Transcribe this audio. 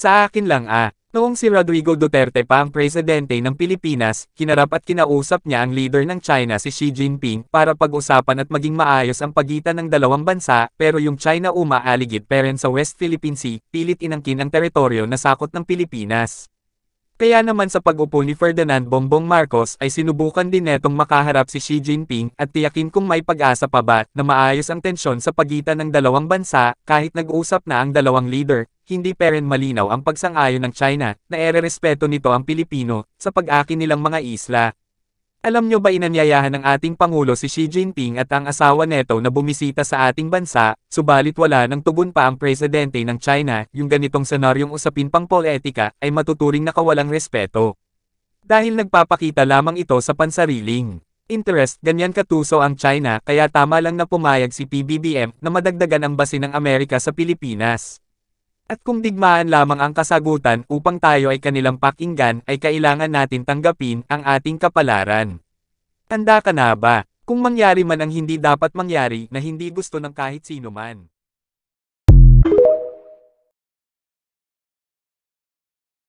Sa akin lang ah. Noong si Rodrigo Duterte pa ang presidente ng Pilipinas, kinarap at kinausap niya ang leader ng China si Xi Jinping para pag-usapan at maging maayos ang pagitan ng dalawang bansa, pero yung China umaaligid peren sa West Philippine Sea, pilit inangkin ang teritoryo na sakot ng Pilipinas. Kaya naman sa pag-upo ni Ferdinand Bongbong Marcos ay sinubukan din netong makaharap si Xi Jinping at tiyakin kung may pag-asa pa ba na maayos ang tensyon sa pagitan ng dalawang bansa kahit nag-usap na ang dalawang leader, hindi pa rin malinaw ang pagsang-ayon ng China na ere-respeto nito ang Pilipino sa pag-akin nilang mga isla. Alam nyo ba inanyayahan ng ating Pangulo si Xi Jinping at ang asawa neto na bumisita sa ating bansa, subalit wala ng tugon pa ang presidente ng China, yung ganitong senaryong usapin pang poletika ay matuturing na kawalang respeto. Dahil nagpapakita lamang ito sa pansariling interest, ganyan katuso ang China kaya tama lang na pumayag si PBBM na madagdagan ang base ng Amerika sa Pilipinas. At kung digmaan lamang ang kasagutan upang tayo ay kanilang pakinggan ay kailangan natin tanggapin ang ating kapalaran. Tanda ka na ba? Kung mangyari man ang hindi dapat mangyari na hindi gusto ng kahit sino man.